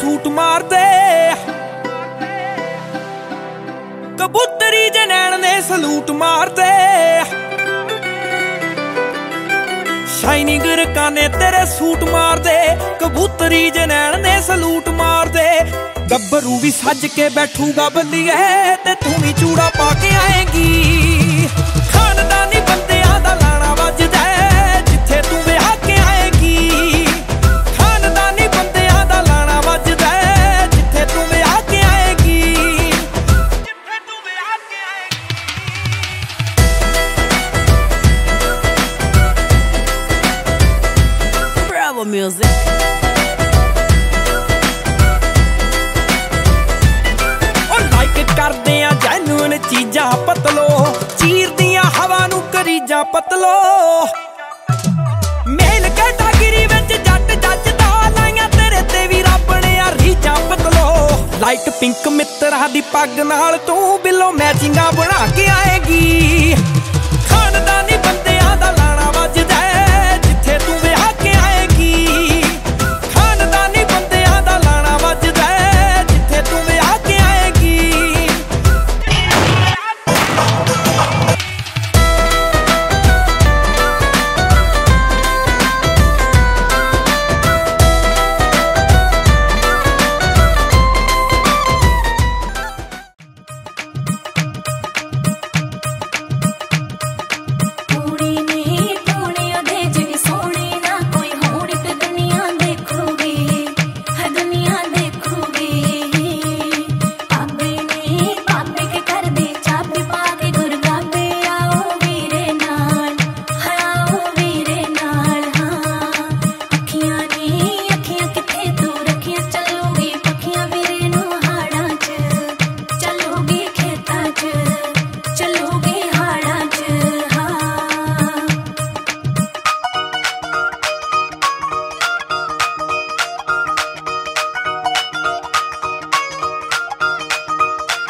Suit ਮਾਰਦੇ। ਕਬੂਤਰੀ ਜਨੈਣ ਨੇ salute ਮਾਰਦੇ। ਸ਼ਾਈਨਿੰਗ ਰਕਾਨੇ ਤੇਰੇ ਸੂਟ ਮਾਰਦੇ। ਕਬੂਤਰੀ ਜਨੈਣ ਨੇ ਸਲੂਟ ਮਾਰਦੇ। ਗੱਭਰੂ ਵੀ ਸੱਜ ਕੇ ਬੈਠੂਗਾ ਬੱਲੀਏ ਤੇ ਤੂੰ ਵੀ ਚੂੜਾ ਪਾ ਕੇ ਆਏਗੀ। Bravo music. ਉਹ ਲਾਈਕ ਕਰਦੇ ਆ ਜੈਨੂਨ ਚੀਜ਼ਾਂ ਪਤਲੋ ਚੀਰਦੀਆਂ ਹਵਾ ਨੂੰ ਕਰੀਜਾਂ ਪਤਲੋ ਮੇਲ ਕੈਟਾਗਰੀ ਵਿੱਚ ਜੱਟ ਜੱਜਦਾ ਲਾਈਆਂ ਤੇਰੇ ਤੇ ਵੀ ਰੱਬ ਨੇ ਆ ਰੀਜਾਂ ਪਤਲੋ ਲਾਈਟ ਪਿੰਕ ਮਿੱਤਰਾਂ ਦੀ ਪੱਗ ਨਾਲ ਤੂੰ ਬਿੱਲੋ ਮੈਚਿੰਗਾਂ ਬਣਾ ਕੇ ਆਏਗਾ।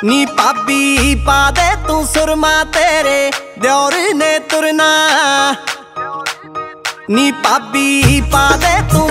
ਨੀ ਭਾਬੀ, ਪਾ ਦੇ ਤੂੰ ਸੁਰਮਾ ਤੇਰੇ ਦਿਉਰ ਨੇ ਤੁਰਨਾ। ਨੀ ਭਾਬੀ, ਪਾ ਦੇ ਤੂੰ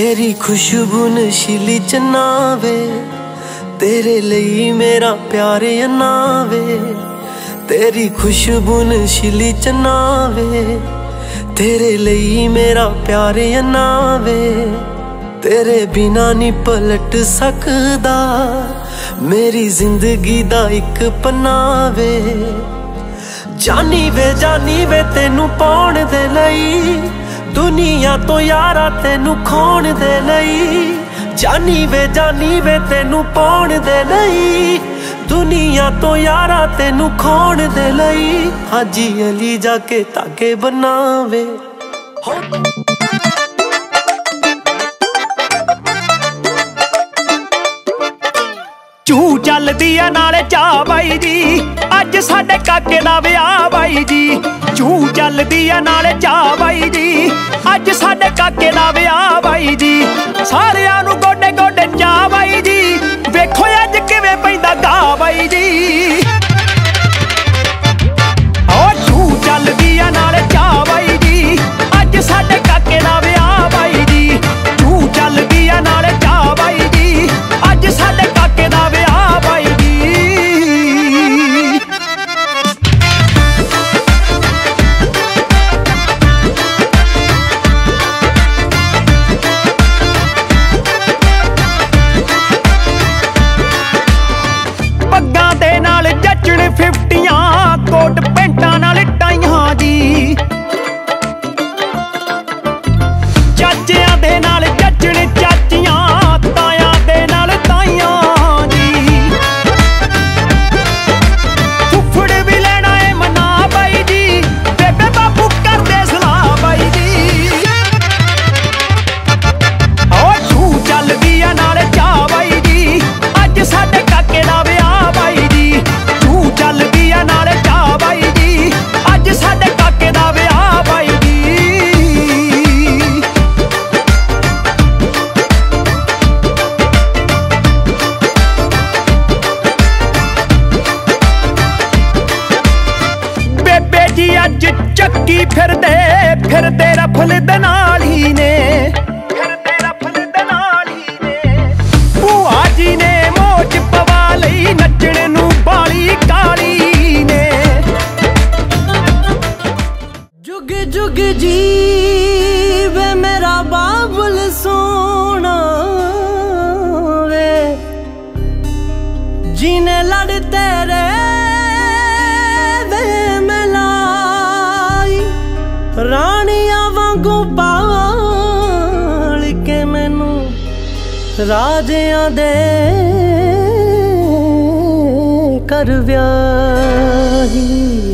ਤੇਰੀ ਖੁਸ਼ਬੂ ਨਸ਼ੀਲੀ ਚਨਾਵੇ ਤੇਰੇ ਲਈ ਮੇਰਾ ਪਿਆਰ ਅਨਾਵੇ, ਤੇਰੀ ਖੁਸ਼ਬੂ ਨਸ਼ੀਲੀ ਚਨਾਵੇ ਤੇਰੇ ਲਈ ਮੇਰਾ ਪਿਆਰ ਅਨਾਵੇ, ਤੇਰੇ ਬਿਨਾ ਨਹੀਂ ਪਲਟ ਸਕਦਾ, ਮੇਰੀ ਜ਼ਿੰਦਗੀ ਦਾ ਇੱਕ ਪਨਾਵੇ। ਜਾਨੀ ਵੇ ਜਾਨੀ ਵੇ ਤੈਨੂੰ ਪਾਉਣ ਦੇ ਲਈ ਦੁਨੀਆ ਤੋਂ ਯਾਰਾ ਤੈਨੂੰ ਖੋਣ ਦੇ ਲਈ। ਜਾਨੀ ਵੇ ਜਾਨੀ ਵੇ ਤੈਨੂੰ ਪਾਉਣ ਦੇ ਲਈ। ਦੁਨੀਆ ਤੋਂ ਯਾਰਾ ਤੈਨੂੰ ਖੋਣ ਦੇ ਲਈ। ਹਾਜੀ, ਅਲੀ ਜਾ ਕੇ ਤਾਕੇ ਬਣਾਵੇ। ਹੋ ਚੂ ਆ ਨਾਲੇ ਚਾ ਬਾਈ ਜੀ। ਅੱਜ ਸਾਡੇ ਕਾਕੇ ਦਾ ਵਿਆਹ ਬਾਈ ਜੀ। ਚੂ ਚੱਲਦੀ ਆ ਨਾਲੇ ਚਾ ਬਾਈ ਜੀ। ਅੱਜ ਸਾਡੇ ਕਾਕੇ ਦਾ ਵਿਆਹ ਬਾਈ ਜੀ। ਸਾਰਿਆਂ ਨੂੰ ਗੋਡੇ ਗੋਡੇ ਚਾ ਬਾਈ ਜੀ। ਵੇਖੋ ਅੱਜ ਕਿਵੇਂ ਪੈਂਦਾ ਗਾ ਬਾਈ ਜੀ। ਅੱਜ ਚੱਕੀ ਫਿਰਦੇ ਫਿਰਦੇ ਰਫਲ ਦੇ ਨਾਲ ਹੀ ਨੇ। ਰਾਜਿਆਂ ਦੇ ਕਰ ਵਿਆਹੀ।